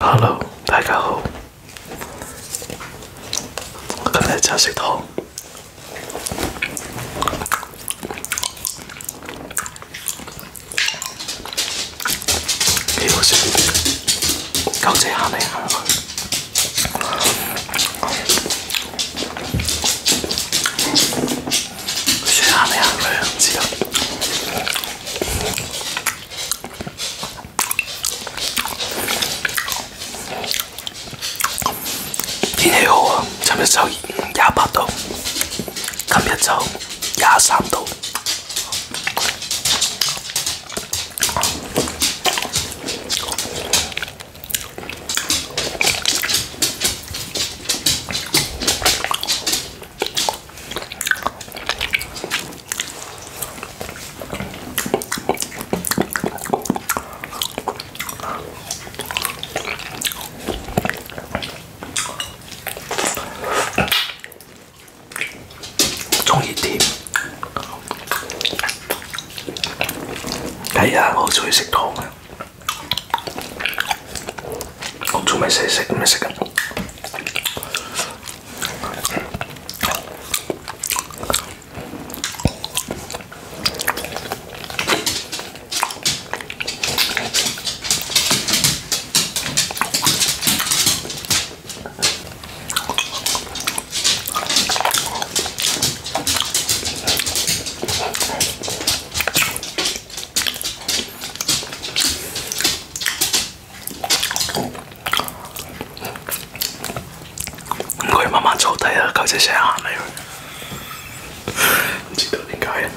Hello，大家好，我今日就食糖，几好食，狗仔行嚟啊，啊，尋日就廿八度，今日就廿三度。中意甜，係啊，我好中意食糖啊！我仲未食食慢慢坐低啊，狗仔成日行嚟，唔知道點解啊！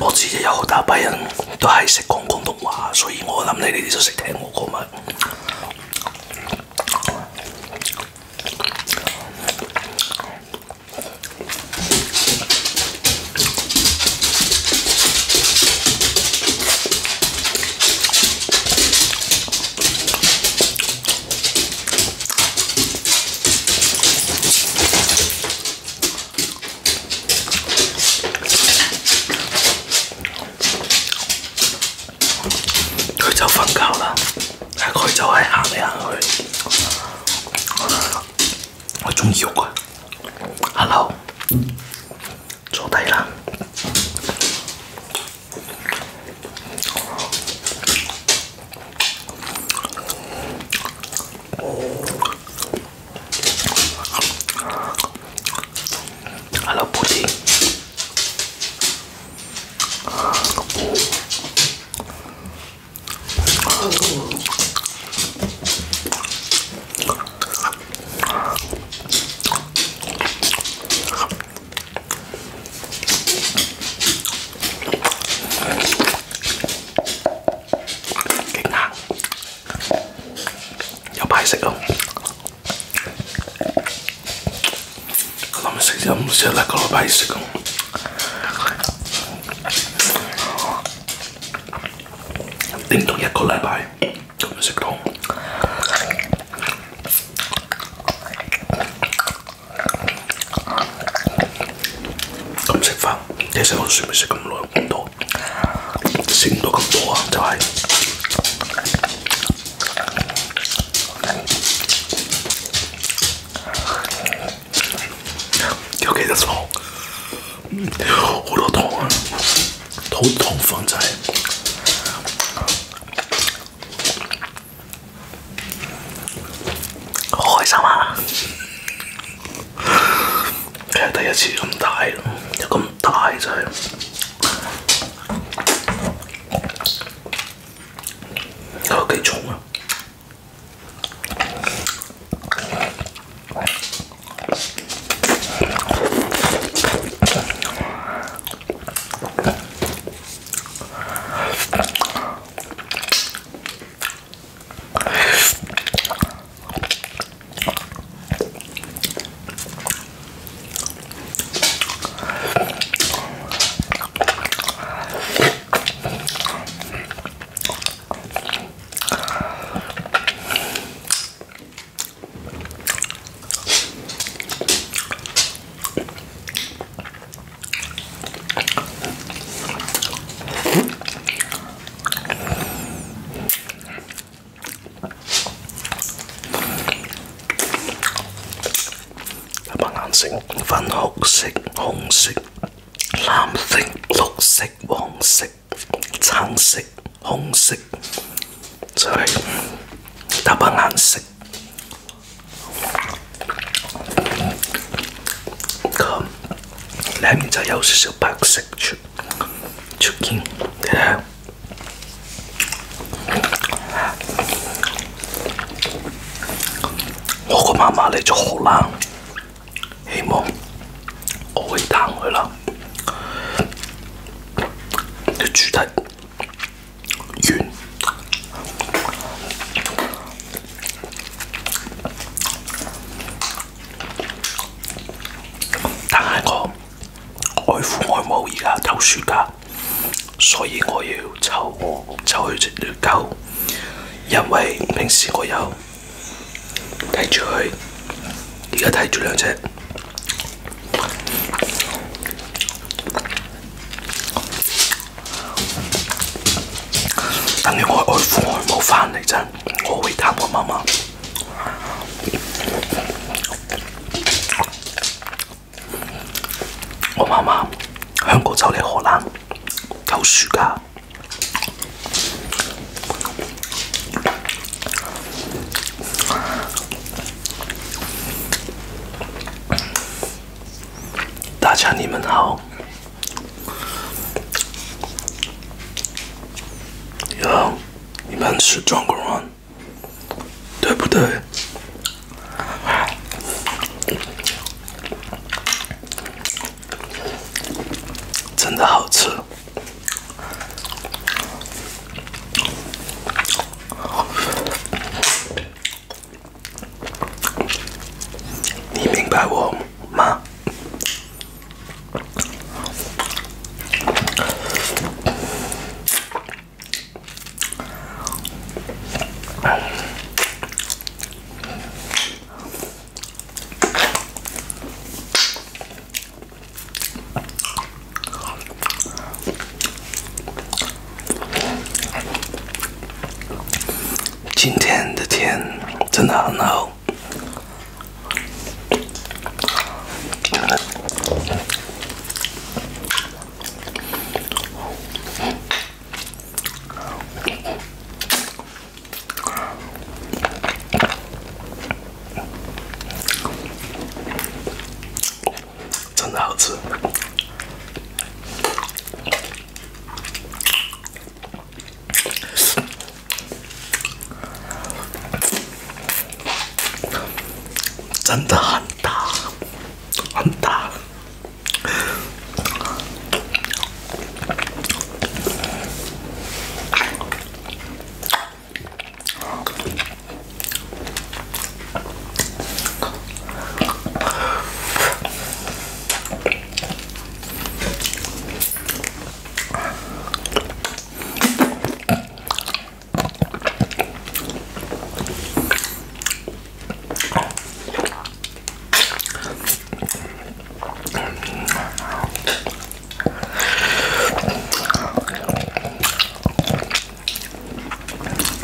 我自己有好大批人都係識講廣東話，所以我諗你哋都識聽我講乜。就瞓覺啦，佢就係行嚟行去。我中意喐啊！Hello，坐低啦。Hello，布丁。勁硬，有排食咯。諗食就唔食啦，個禮拜食咯。頂到一個禮拜咁樣食到。咁食飯，其實我算唔食咁耐咁多，食唔到咁多啊，就係、有幾多糖？好多糖啊！好糖分就係、好開心啊！係第一次咁大咯，有咁大真係。有幾重粉紅色、紅色、藍色、綠色、黃色、橙色、紅色，就係搭把顏色。咁里面就有少少白色出出現嘅。我個媽媽嚟咗荷兰，我會探佢啦。嘅主題完，但係我外父外母而家唞暑假，所以我要湊湊佢隻狗，因為平時我有。睇住佢，而家睇住兩隻，等於我外父外母翻嚟陣，我會探我媽媽。我媽媽香港就嚟荷蘭唞暑假。大家你们好，哟，你们是中国人，对不对？真的好吃。你明白我吗？今天的天真的很好。真的好吃。真的很大，很大。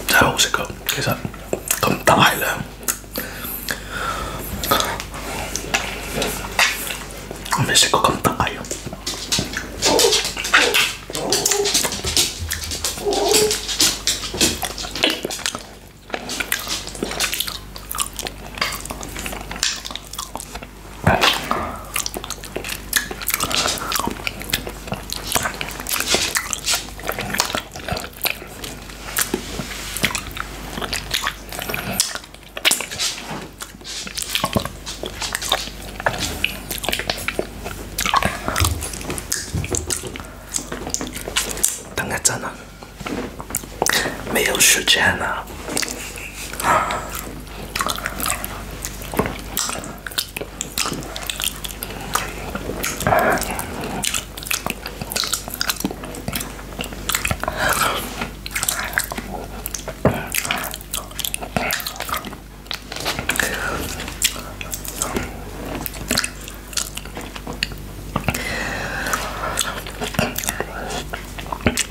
真係好食噶，其實咁大量，我未食過咁大嘅。等一陣啊，沒有時間啊。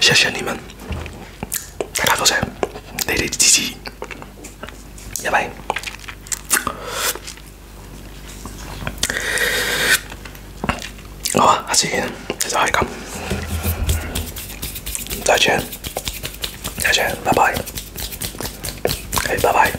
謝謝你們，大得得积极，拜拜。好啊，下次再，就系咁，再见，再见，拜拜，哎，拜拜。